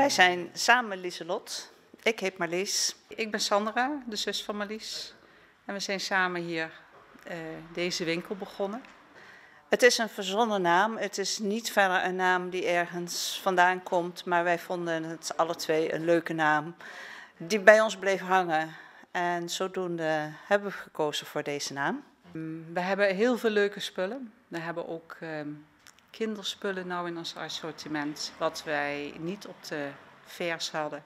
Wij zijn samen Lieselot. Ik heet Marlies. Ik ben Sandra, de zus van Marlies. En we zijn samen hier uh, deze winkel begonnen. Het is een verzonnen naam. Het is niet verder een naam die ergens vandaan komt. Maar wij vonden het alle twee een leuke naam die bij ons bleef hangen. En zodoende hebben we gekozen voor deze naam. We hebben heel veel leuke spullen. We hebben ook uh, kinderspullen nou in ons assortiment, wat wij niet op de vers hadden.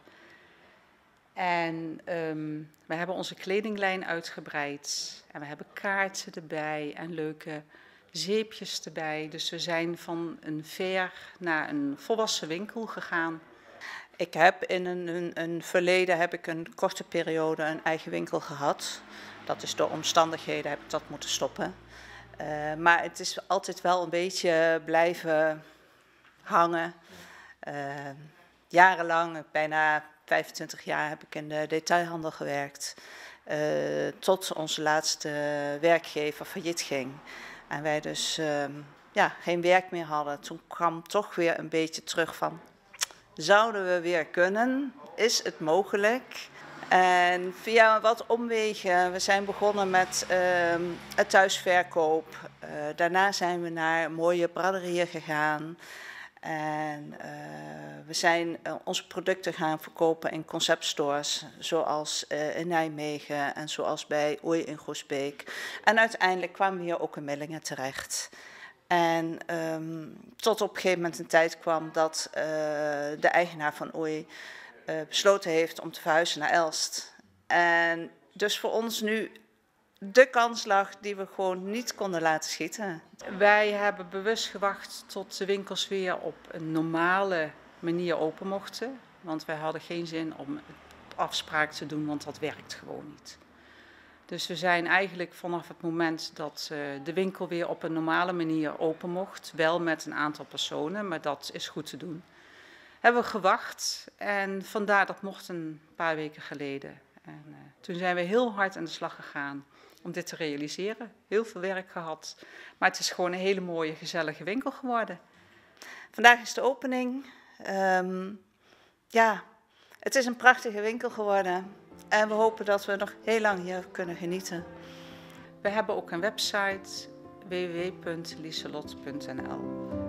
En um, we hebben onze kledinglijn uitgebreid. En we hebben kaarten erbij en leuke zeepjes erbij. Dus we zijn van een ver naar een volwassen winkel gegaan. Ik heb in een, een, een, verleden heb ik een korte periode een eigen winkel gehad. Dat is door omstandigheden heb ik dat moeten stoppen. Uh, maar het is altijd wel een beetje blijven hangen. Uh, jarenlang, bijna 25 jaar, heb ik in de detailhandel gewerkt. Uh, tot onze laatste werkgever failliet ging. En wij dus ja, geen werk meer hadden. Toen kwam toch weer een beetje terug van zouden we weer kunnen? Is het mogelijk? En via wat omwegen, we zijn begonnen met uh, het thuisverkoop. Uh, daarna zijn we naar mooie braderieën gegaan. En uh, we zijn eh, onze producten gaan verkopen in conceptstores, zoals in Nijmegen en zoals bij Oei in Groesbeek. En uiteindelijk kwamen we hier ook in Millingen terecht. En um, tot op een gegeven moment een tijd kwam dat de eigenaar van Oei besloten heeft om te verhuizen naar Elst. En dus voor ons nu de kans lag die we gewoon niet konden laten schieten. Wij hebben bewust gewacht tot de winkels weer op een normale manier open mochten. Want wij hadden geen zin om afspraak te doen, want dat werkt gewoon niet. Dus we zijn eigenlijk vanaf het moment dat uh, de winkel weer op een normale manier open mocht, wel met een aantal personen, maar dat is goed te doen, hebben we gewacht. En vandaar dat mocht een paar weken geleden. En uh, toen zijn we heel hard aan de slag gegaan om dit te realiseren. Heel veel werk gehad, maar het is gewoon een hele mooie, gezellige winkel geworden. Vandaag is de opening. Um, ja, het is een prachtige winkel geworden. En we hopen dat we nog heel lang hier kunnen genieten. We hebben ook een website www.lieselot.nl